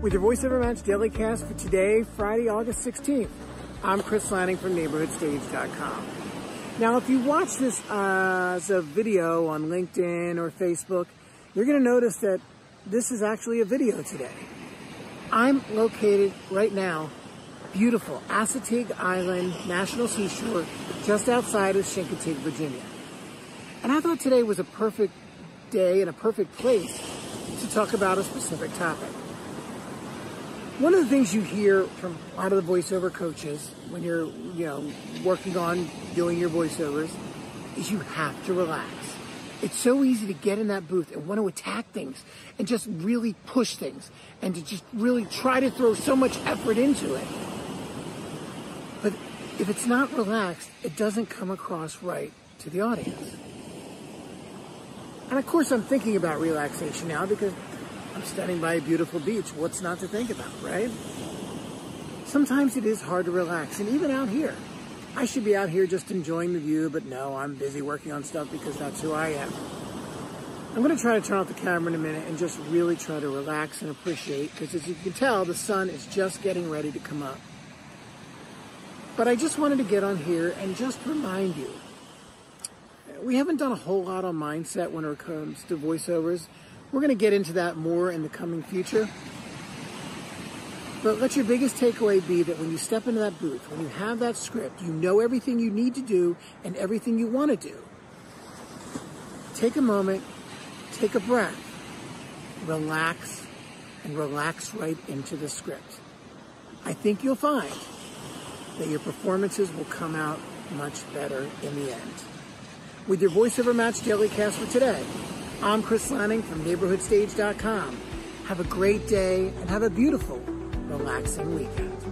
With your voiceover match daily cast for today, Friday, August 16th, I'm Chris Laning from NeighborhoodStage.com. Now, if you watch this uh, as a video on LinkedIn or Facebook, you're going to notice that this is actually a video today. I'm located right now, beautiful Assateague Island National Seashore, just outside of Chincoteague, Virginia. And I thought today was a perfect day and a perfect place to talk about a specific topic. One of the things you hear from a lot of the voiceover coaches when you're, you know, working on doing your voiceovers is you have to relax. It's so easy to get in that booth and want to attack things and just really push things and to just really try to throw so much effort into it. But if it's not relaxed, it doesn't come across right to the audience. And of course, I'm thinking about relaxation now because I'm standing by a beautiful beach. What's not to think about, right? Sometimes it is hard to relax, and even out here. I should be out here just enjoying the view, but no, I'm busy working on stuff because that's who I am. I'm going to try to turn off the camera in a minute and just really try to relax and appreciate because as you can tell, the sun is just getting ready to come up. But I just wanted to get on here and just remind you we haven't done a whole lot on mindset when it comes to voiceovers. We're going to get into that more in the coming future. But let your biggest takeaway be that when you step into that booth, when you have that script, you know everything you need to do and everything you want to do. Take a moment, take a breath, relax, and relax right into the script. I think you'll find that your performances will come out much better in the end. With your voiceover match daily cast for today, I'm Chris Laning from NeighborhoodStage.com. Have a great day and have a beautiful, relaxing weekend.